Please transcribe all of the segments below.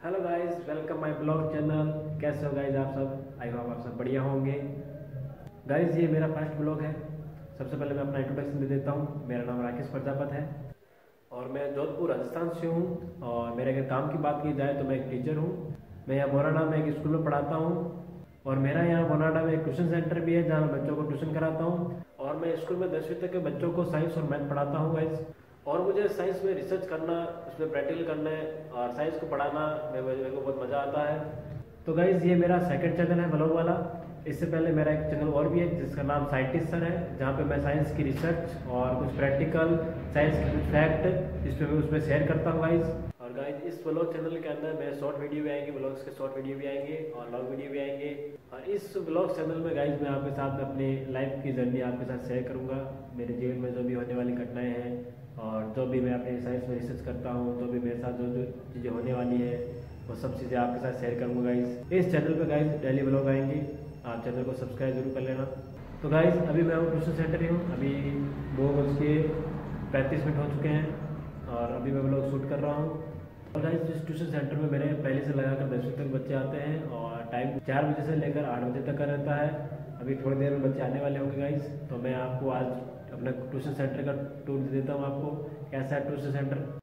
Hello guys welcome my blog channel कैसे हो guys आप सब? आई होप आप सब बढ़िया होंगे। गाइस ये मेरा फ़र्स्ट ब्लॉग है। सबसे पहले मैं अपना इंट्रोडक्शन दे देता हूँ। मेरा नाम राकेश प्रजापत है। और मैं जोधपुर, राजस्थान से हूँ। और मेरे अगर काम की बात की जाए तो मैं एक टीचर हूँ। मैं यहाँ बोराडा में एक स्कूल में पढ़ाता हूँ। और मेरा यहाँ बोनाडा में एक ट्यूशन सेंटर भी है, जहाँ बच्चों को ट्यूशन कराता हूँ। और मैं स्कूल में दसवीं तक के बच्चों को साइंस और मैथ पढ़ाता हूँ गाइस और मुझे साइंस में रिसर्च करना, उसमें प्रैक्टिकल करना है, और साइंस को पढ़ाना मेरे को बहुत मज़ा आता है। तो गाइज़ ये मेरा सेकंड चैनल है ब्लॉग वाला। इससे पहले मेरा एक चैनल और भी है, जिसका नाम साइंटिस्ट सर है, जहाँ पे मैं साइंस की रिसर्च और कुछ प्रैक्टिकल साइंस के कुछ फैक्ट इस पर मैं उसमें शेयर करता हूँ गाइज़ और गाइज़ इस ब्लॉग चैनल के अंदर मेरे शॉर्ट वीडियो भी आएँगे ब्लॉग्स के शॉर्ट वीडियो भी आएँगे, और लॉन्ग वीडियो भी आएँगे। और इस ब्लॉग चैनल में गाइज़ मैं आपके साथ अपनी लाइफ की जर्नी आपके साथ शेयर करूँगा। मेरे जीवन में जो भी होने वाली घटनाएँ हैं और जो भी मैं अपने साइंस में रिसर्च करता हूँ, जो भी मेरे साथ जो जो चीज़ें होने वाली है, वो सब चीज़ें आपके साथ शेयर करूँगा गाइज़ इस चैनल पर गाइज़ डेली ब्लॉग आएँगे। आप चैनल को सब्सक्राइब ज़रूर कर लेना। तो गाइज़ अभी मैं हूँ ट्यूशन सेंटर ही हूँ। अभी दो बज के पैंतीस मिनट हो चुके हैं और अभी मैं ब्लॉग शूट कर रहा हूँ। और गाइज़ जिस ट्यूशन सेंटर में मेरे पहले से लगाकर दसवीं तक बच्चे आते हैं और टाइम चार बजे से लेकर आठ बजे तक का रहता है। अभी थोड़ी देर में बच्चे आने वाले होंगे गाइज़ तो मैं आपको आज अपना ट्यूशन सेंटर का टूर दे देता हूँ आपको। कैसा है ट्यूशन सेंटर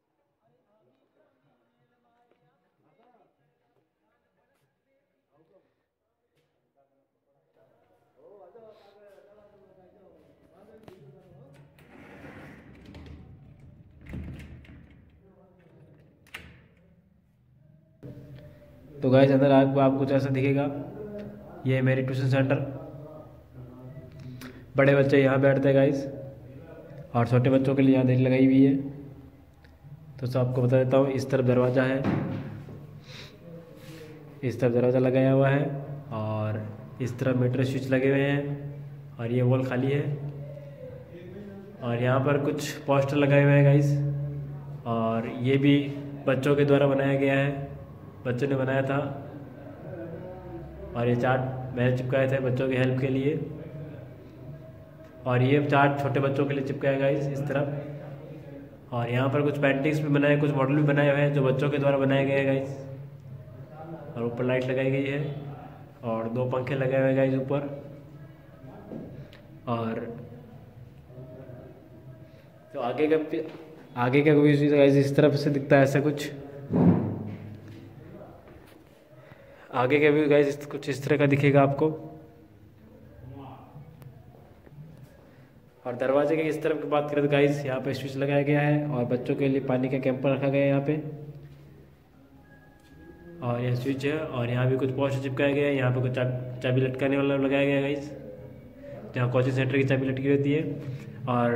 तो गाइस अंदर आपको आपको कुछ ऐसा दिखेगा, ये मेरी ट्यूशन सेंटर बड़े बच्चे यहाँ बैठते हैं गाइस और छोटे बच्चों के लिए यहाँ देख लगाई हुई है। तो सब आपको बता देता हूँ, इस तरफ़ दरवाज़ा है। इस तरफ़ दरवाज़ा लगाया हुआ है और इस तरफ़ मीटर स्विच लगे हुए हैं और ये वॉल खाली है। और यहाँ पर कुछ पोस्टर लगाए हुए हैं गाइस और ये भी बच्चों के द्वारा बनाया गया है। बच्चों ने बनाया था। और ये चार्ट मैंने चिपकाए थे बच्चों की हेल्प के लिए। और ये चार्ट छोटे बच्चों के लिए चिपकाया गया इस तरफ़। और यहाँ पर कुछ पेंटिंग्स भी बनाए, कुछ मॉडल भी बनाए हुए हैं जो बच्चों के द्वारा बनाए गए हैं गाइस और ऊपर लाइट लगाई गई है और दो पंखे लगाए हुए गाइस ऊपर। और तो आगे का आगे का कोई गाइस इस तरफ़ से दिखता है ऐसा कुछ। आगे का व्यू गाइस कुछ इस तरह का दिखेगा आपको। दरवाजे के इस तरफ़ की बात करें तो गाइस यहाँ पे स्विच लगाया गया है और बच्चों के लिए पानी का कैंपर रखा गया है यहाँ पे। और यह स्विच है और यहाँ भी कुछ पोस्टर चिपकाया गया है। यहाँ पे कुछ चाबी लटकाने वाला लगाया गया है गाइस जहाँ कोचिंग सेंटर की चाबी लटकी रहती है। और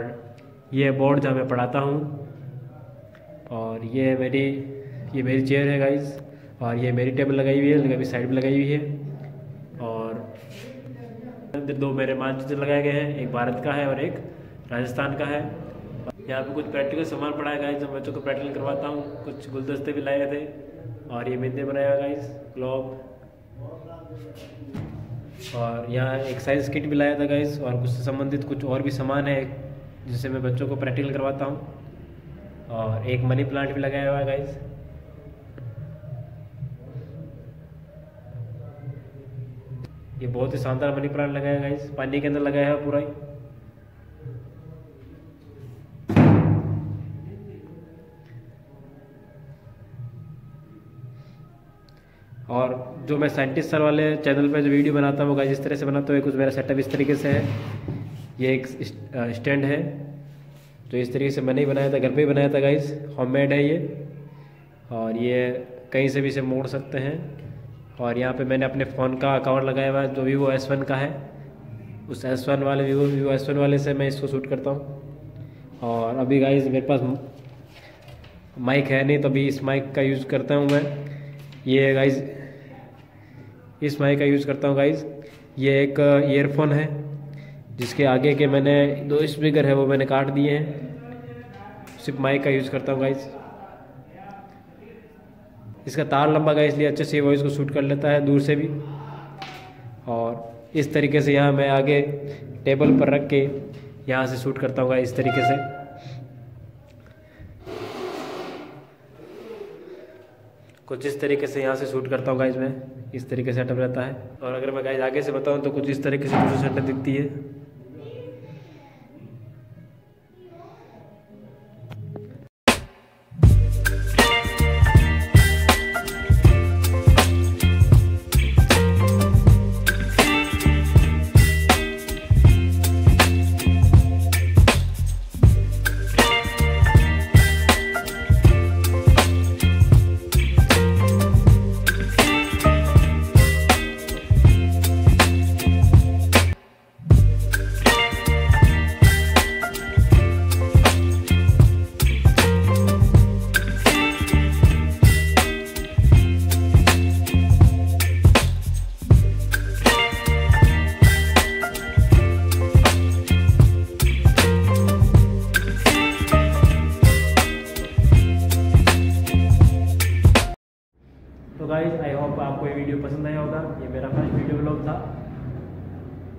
ये बोर्ड जहाँ मैं पढ़ाता हूँ। और ये मेरी ये मेरी चेयर है गाइस और ये मेरी टेबल लगाई हुई है अभी साइड में लगाई हुई है। दो मेरे मानचित्र लगाए गए हैं, एक भारत का है और एक राजस्थान का है। यहाँ पे कुछ प्रैक्टिकल सामान पढ़ाया गया जब बच्चों को प्रैक्टिकल करवाता हूँ। कुछ गुलदस्ते भी लाए थे और ये बिंदे बनाया हुआ गाइस ग्लोब और यहाँ एक साइंस किट भी लाया था गाइस और उससे संबंधित कुछ और भी सामान है जिससे मैं बच्चों को प्रैक्टिकल करवाता हूँ। और एक मनी प्लांट भी लगाया हुआ है गाइस ये बहुत ही शानदार मनी प्लांट लगाया गाइस पानी के अंदर लगाया है पूरा ही। और जो मैं साइंटिस्ट सर वाले चैनल पे जो वीडियो बनाता हूँ गाइस इस तरह से बनाता हूँ कुछ मेरा सेटअप इस तरीके से है। ये एक स्टैंड है, जो इस तरीके से मैंने ही बनाया था, घर पे ही बनाया था गाइस होममेड है ये। और ये कहीं से भी इसे मोड़ सकते हैं। और यहाँ पे मैंने अपने फ़ोन का अकाउंट लगाया हुआ है, जो वीवो एस वन का है। उस एस वन वाले वीवो वीवो एस वन वाले से मैं इसको शूट करता हूँ। और अभी गाइज़ मेरे पास माइक है नहीं तो अभी इस माइक का यूज़ करता हूँ मैं। ये गाइज़ इस माइक का यूज़ करता हूँ गाइज़ ये एक ईयरफोन है, जिसके आगे के मैंने दो स्पीकर है, वो मैंने काट दिए हैं। सिर्फ़ माइक का यूज़ करता हूँ गाइज़ इसका तार लंबा गया, इसलिए अच्छे से वॉइस को शूट कर लेता है दूर से भी। और इस तरीके से यहाँ मैं आगे टेबल पर रख के यहाँ से शूट करता हूँ इस तरीके से। कुछ इस तरीके से यहाँ से शूट करता हूँ गाइज़ मैं। इस तरीके से सेटअप रहता है। और अगर मैं गाइज़ आगे से बताऊँ तो कुछ इस तरीके से दूसरी सेटअप दिखती है।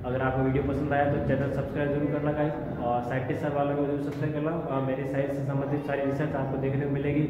अगर आपको वीडियो पसंद आया तो चैनल सब्सक्राइब ज़रूर करना गाइस और साइंटिस्ट सर वालों को ज़रूर सब्सक्राइब करना। और मेरी साइंस से संबंधित सारी रिसर्च आपको देखने को मिलेगी।